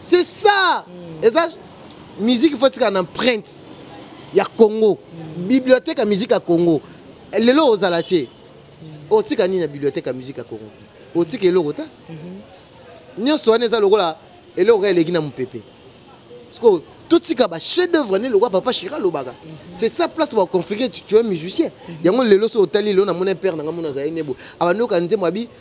c'est ça mm. eza musique faut tika na empreinte ya congo mm. bibliothèque ya musique ya congo lelo ozala tie mm. otika nini na bibliothèque ya musique ya congo otika eloko ta mm-hmm. nyonso wana eza lokola eloko kaka eleki na mopepe sikoyo totika bachef d'œuvre nde lokola papa chira alobaka mhm. c'est ça place baconfigure tu es musicien mhm. yango lelo so otali lelo namoni père na ngai mona azali nebo abandoka nzembo abi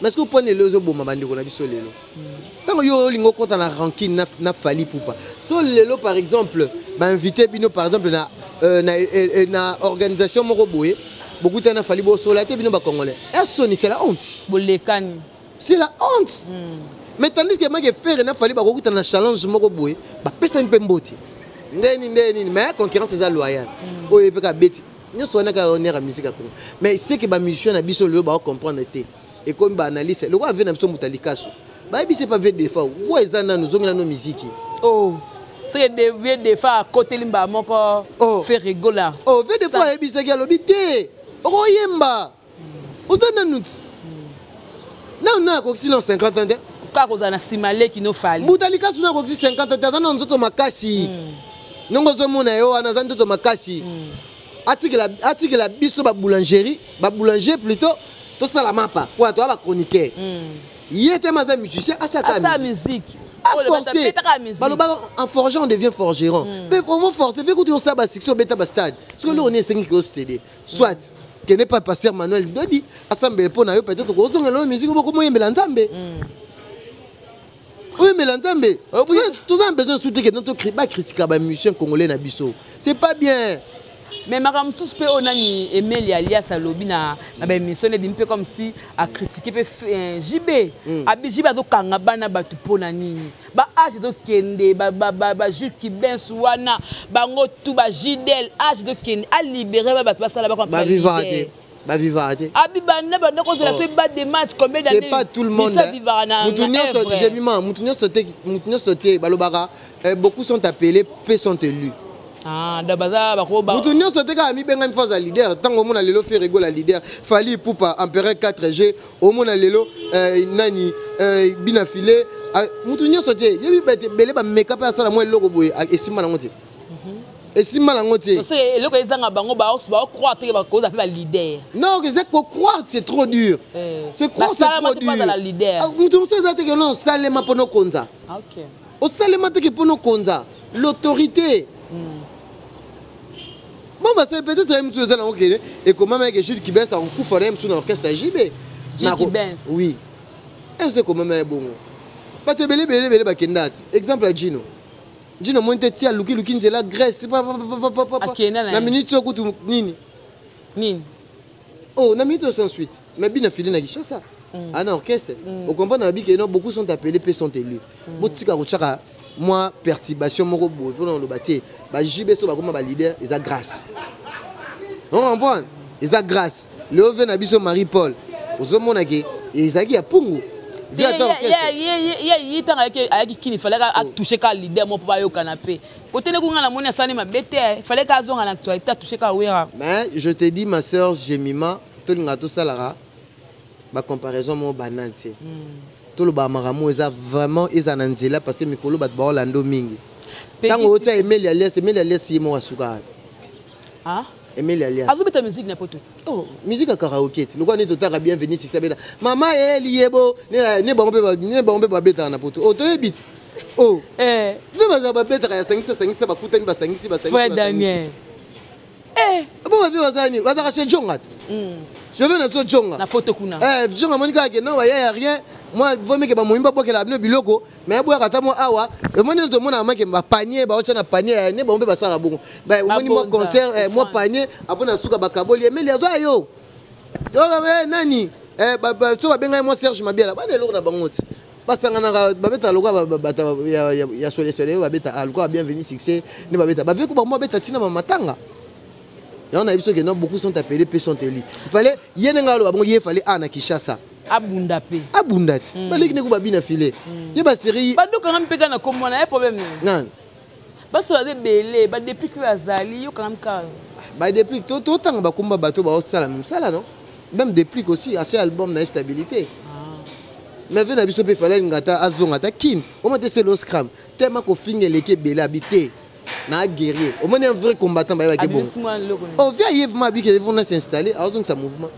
mais soki oponi lelo ezoboma bandeko na biso lelo ntango yo olingi okota na rankine na, na fali pupa so lelo par exemple bainvite bino par exemple na, euh, na, euh, na organisation moko boye bokutani na fali bosola te bino bacongolais esoni c'est la honte bolekani c'est la honte mm. mais tandis que make fere na fali bakokutana na challenge moko boye bapesani mpe mbote nde nini nde nini mais concurrence eza loyale mm. oyo epeka beti nyonso wana kaka honneur ya musique ya congo mais ce que bamusicien na biso lelo baocomprendre te ekomi baanalyse lokola vie na biso moto ya likasu bayebisi epa vie defa voi eza nanu ozongi nano miziki oh. soki vie defa akoteli mbaa moko oh. ferregola oh, vie defa ayebisaki alobi te okoyemba oza nanu ti nanu nayo akokisi nao 50 ans te kaka kozala na nsima leki no fali mbuta likasu nayo akokisi 50 ans te aza nao nzoto makasi mm. ndongo ozomona yo wana aza nzoto makasi mm. atikela atikela biso baboulangerie baboulanger plutôt tosala mapa mpo atoya bachroniqueur mm. ye te maza musicien asaka musique aforce balobaka en forgeant on devient forgeron mpe mm. omo force mpe kutu osala basuccès obeta bastade soki eloko nini esengi ke ostede soit kende pa pasteur manuel dodi asambele mpo na yo peut-être kozongela yo musique moko moyembela nzambe mm. oyembela nzambe toza na besoin su te kende bakritika bamusicien congolais na biso c'est pas bien mais makambo mosusu mpe oyo nani emeli alias alobi na baémission ebimi mpe comme si akritike mpe jb jb azokanga bana bato mpo na nini ba age tokende bajus kibens wana bango tu ba jidel age tokende alibere bato basala bakobavivarate bavivaka te abibanda banda kozela soki ba demarche combien d'années pas tout le monde mutu nyonso jebima mutu nyonso te mutu nyonso te balobaka eh, beaucoup sont appelés peu sont élus ah, mutu nyonso te kaka mibengami fo aza leader ntango omona lelo ferregola leader fali pupa empereur 4 g omona lelo eh, nani eh, bina file ah, motu nyonso te yebi bete bele bameka mpe asala mwa eloko boye ah, esimba nango te mhm. esimba nango te eloko ezanga bango bacroire teke bakoza mpe balider non eza kocroire c'est trop dur eh. c'est croire c'est trop dur motu ah, mosusu eza teke no osalema mpona okonza osalema teke mpo nokonza l'autorité hmm. bon basali peut-être ye mosusu eza nango kene ekomama yeke jude kibens akokufa na ye mosusu na orchestre ya jb oui ezo ekomama ye bongo bato ebele ebele ebele bakenda ati exemple ya jino jino omoni te ti alukiluki nzela grèce na minute sokutu nini nini Oh, na minute sans suite. Mais bien na filé na Kinshasa. Mm. Ah, na orchestre. Mm. Au comprendre na bike, non, beaucoup sont appelés, peu sont élus. Mm. Botika ko chaka moi perturbation moko boye pona oloba te ba JB so bakoma ba leader eza grâce. On comprend? Eza grâce. Le OV na biso Marie Paul. Ozomona ke ezaki ya pungu. Viens à ton orchestre. Ye ye ye ye ye tanga yake ayaki kini fallait a toucher ka leader mo po ba yokana pe. Côté ne kunga la moni asani ma bête, il fallait qu'à zonga na actualité toucher ka wera. Mais je te dis ma sœur Jemima, tout le tout ça là, ba comparaison mo banal tu sais. Hmm. Tout le ba makambo eza vraiment eza na nzela parce que mikolo bat ba Orlando mingi. Tango otia Emelia Lies, Emelia Lies yemo asuka. Ah Emile alias. Azo beta musique na poto. Oh, musique à karaoke. Le quoi n'est totaka bienvenue si ça beta. Maman eh liebo, ne ne bombe ba ne bombe ba beta na poto. Oh, to ebit. Oh. Eh. Ndio baza ba beta ya sangisa sangisa ba kutani ba sangisi ba sangisi. Frère Daniel. Eh. Bon bazo baza ni, baza chez Jongat. Mm. Je veux na zo Jonga. Na poto kuna. Eh, Jonga monika ke non, ya rien. Moi, vaut mieux que ba moyimba bokela bino biloko. mais aboyaka ata mwa awa omoni nde tomonaka make bapanie baotya na panie ya ne bango mpe basalaka bongo omoni mwa concert eh, mwa panie apo na suka bakaboli emeli azwa yo eh, nani eh, so babengaki mwa serge mabiala bana eloko na bango ti basanganaka babetaka lokola bata ya solesole oyo babeta ah, lokola bienvenu succès nde babeta baveko bango babeta ntina bamatanga yango na yebi soki no beaucoup sont appelés mpe sont élus fallait ye ndenge aloba bango ye fallait a na kinshasa abunda mpe abunda ti hmm. baleki ndeko babina file hmm. ye baserie badokanga mpe kaka na kombo na ye problème nani bato baza ebele badeplic mpe bazali yokanga mpe kaka badeplic totanga bakomba bato baosala mosala no même deplic aussi asoya album na ye stabilité ah. mais ve na biso mpe fale alinga ata azonga ata kin oma te selo scram tellement kofinga eleki ebele abi te na guerrier omoni un vrai combattant bayebaki bongo ovia yevement abiki evona s'installer azongisa mouvement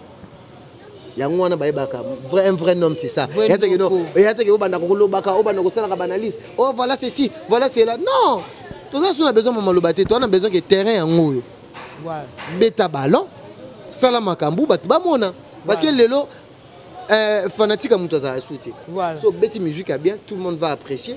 yango wana bayebaka vrai un vrai nom c'est ça yateke no yateke obanda kolobaka obanda kosalaka banalyse oh voilà ceci voilà cela non toza so na besoin mamaloba te toza na besoin ke terrain yango oyo beta ballon sala makambo bato bamona parce que lelo euh, fanatique ya moto azala su te so obeti musique ya bien tout le monde va apprécier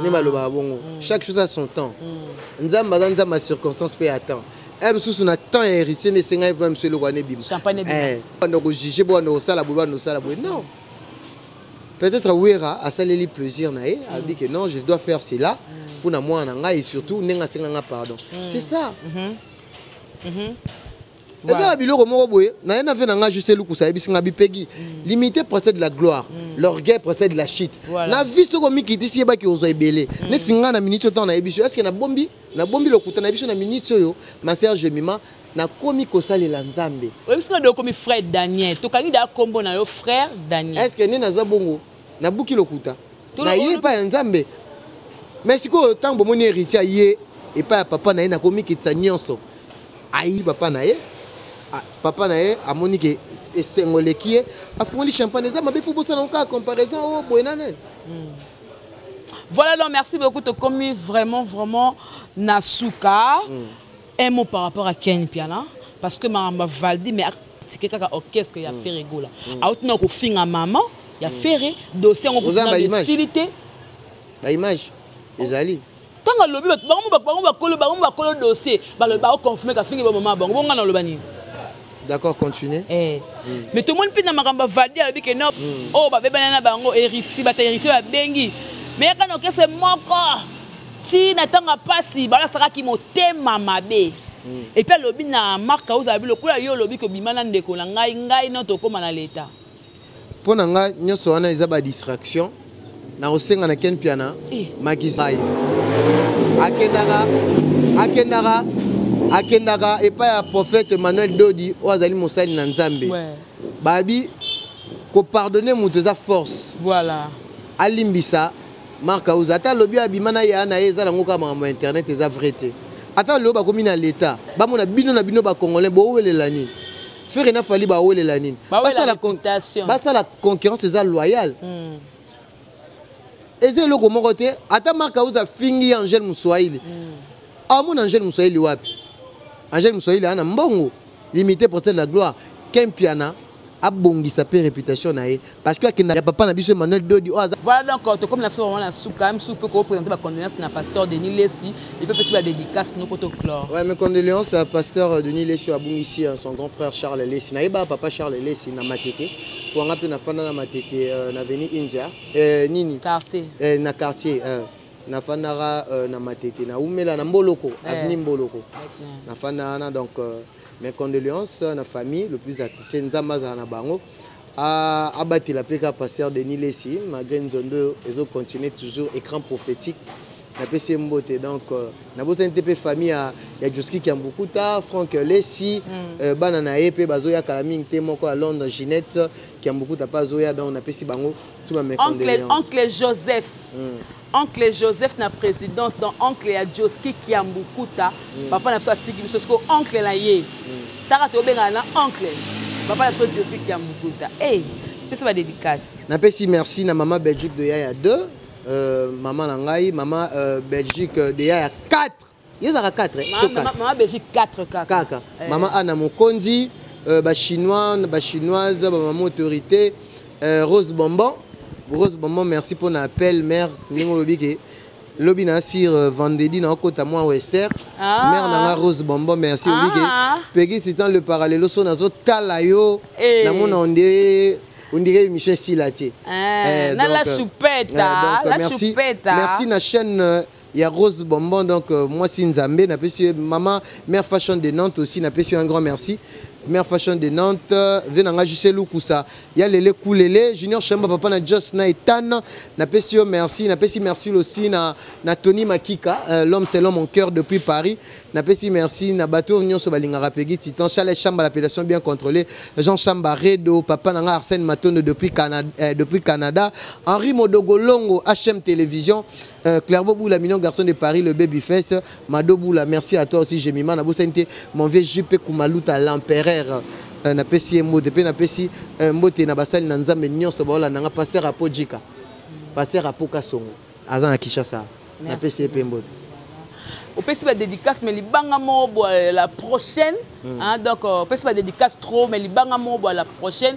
nde balobaka bongo mm. chaque chose a son temps mm. nzambe aza nzambe ya circonstance mpe ya temps e mosusu na temps ya héritier nde esengaki mpe mosusu eloko wana ebima eh, banda kojuge bobanda kosala boye banda kosala boye non peut-être wera asaleli plaisir na ye alobi ke non je dois faire cela mpo na mwana na ngai et surtout ndenge asenga ngai pardon c'est ça mm-hmm. Mm-hmm. eza na biloko moko boye naye na vie na ngai juste elukusa ayebisi ngai bipegi mm. limité procès de la gloire mm. l'orgueil procès de la chute na vie soki omikitisi yebaki ozwa ebele mm. neti ngai na minute oyo nayebi so eske nabombi nabombi lokuta nayebi so na minute oyo ma sœur jemima nakomi kosalela nzambe oyebisi ngai dokomi frère daniel tokangi da nkombo na yo frère daniel eske nini aza bongo nabuki lokuta na ye epai ya nzambe mais sikoyo ntango bomoni héritier aye epai ya papa na ye na komikitisa nyonso ayi papa na ye papa na ye amoni ke esengo eleki ye afungoli champagne eza mabe fo bosala ngo kaka comparaison o oh, boye na nani hmm. voilà donc merci beaucoup tokomi vraiment vraiment na suka mm. un mot par rapport à Ken Mpiana parce que makambo ya Valdy mais atike kaka orchestre ya mm. Ferre Gola mm. auti na kofinga maman ya mm. Ferre dossier yango kosili te ba image ezali ntango alobi bango bakolo bango bakolo dossier balobi bakoconfirme kafingi ba mama bango bonga na oloba nini D'accord, continuez. Eh. Mm. Mais tout le monde peut na makambo valide à que non. Mm. Oh ba beba na bango héritier, ba héritier ba bengi. Mais ya kana kese moko. Ti na tanga pasi, bala saka ki motema mabe. Mm. Et puis lobi na marque oza bi lokola yo lobi ko bimana ndeko na ngai ngai non to koma na l'état. mpo na nga nyonso wana eza ba distraction nakosenga na ken piana eh. makisai akendaka akendaka akendaka epai ya prophète emmanuel dodi oyo azali mosali na nzambe babi kopardonne moto eza force voilà. alimbisa mark auza ata alobi abima na ya na ye eza nango kaka makambo ya internet eza vrai te ata lelo bakomi na leta bamona bino na bino bacongolais bowelela nini ferre na fali bawelela nini basala concurrence eza loyale hmm. eza eloko moko te ata mark aus afingi angele moswahili hmm. amona angele moswahili wapi angele moswahili ana mbongo limité procès de la gloire kempiana abongisa mpe réputation na ye parce que akenda ya papa na biso emmanuel dodi oyo aza voilà donc euh, tokomi na biso vraiment na suka msu mpe koprésente bacondoléance na pasteur denis lesi epe pesi badédicace noko to clore ouais mes condoléances à pasteur euh, denis lesi oyo abungisi euh, son grand frère charles lesi nayeba papa charles lesi na matete wanga mpe nafanda na matete na veni india nini quartier na quartier nafandaka na matete naumela na mboloko eh. avenue mboloko nafandaka na donc mes condoléances na famille le plus artiste nzambe azala na bango Ah, abatela mpe kaka pasteur denis lesi malgré nzondo oyo ezocontinue toujours écran prophétique napesi ye mbote donc euh, nabosani te mpe famille ya, ya joski kiambukuta frank lesi mm. euh, bana na ye mpe bazoya kala mingi te moko ya londres ginette kiambukuta mpe azoya donc napesi bango tuma oncle joseph mm. oncle joseph na présidence donc oncle ya joski kiambukuta mm. papa na biso atiki biso siko oncle na ye mm. taka tobengana na oncle papa na biso joski kiambukuta e hey, pesa badédicace napesi merci na mama belgique de yaya 2 euh, mama na ngai mama euh, belgique euh, de yaya 4 ye ezalaka 4 eh? to 4 mama belgique 4 kaka kaka eh. mama ana mokonzi euh, bachinois bachinoise bamama autorité euh, rose bonbon rose bonbon merci mpo na appel mare ndenge olobi ke lobi na sir euh, vendredi na okota mwa wester ah. mare na nga rose bonbon merci olobi ke ah. pegi titan le parallelo so nazotala yo eh. namona onde on dirait émission esila te eh, eh, donc, la soupeta, euh, donc, la merci, soupeta. merci na chaîne euh, ya Rose Bonbon donc euh, mwasi Nzambe na pesi maman mère fashion de Nantes aussi na pesi un grand merci mère fashion de Nantes euh, vena nga juste lukusa ya lele kulele junior chamba papa na Just na Ethan na pesi merci na pesi merci aussi na na Tony Makika euh, l'homme c'est l'homme en cœur depuis Paris na pesi merci na bato nyonso balingaka Peggy Titan Chalet Chamba l'appellation bien contrôlée Jean Chamba Redo papa na nga Arsène Matondo depuis Canada euh, depuis Canada Henri Modogolongo HM Télévision Euh, Clairvaux Boula, million garçon de Paris, le baby face, Mado Boula, merci à toi aussi, Jemima, Nabo Sente, mon vieux JP Koumalouta, l'empereur, euh, na pesi mbote pe na pesi euh, mbote na basali na nzambe nyonso baola nanga passer à Pojika, passer à Pokasongo, azan à Kishasa, na pesi pe mbote. opesi badédicace mais libanga moko bwa la prochaine mm. hein, donc opesi badédicace trop mais libanga moko bwa la prochaine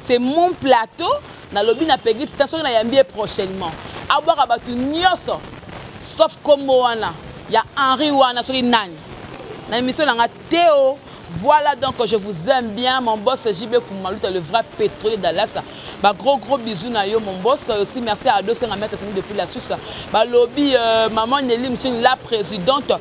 c'est mon plateau nalobi na pegi tita soki nayambi ye prochainement abwaka bato nyonso sauf kombo wana ya henri wana soki nani na émission na nga te o Voilà donc, je vous aime bien. Mon boss JB Koumalouta, le vrai pétrolier d'Alas. Bah, gros gros bisous na yo, mon boss. Euh, aussi, merci à Ado Sengameta depuis la Suisse. Bah, lobby, euh, maman Nelly Moussine, la présidente.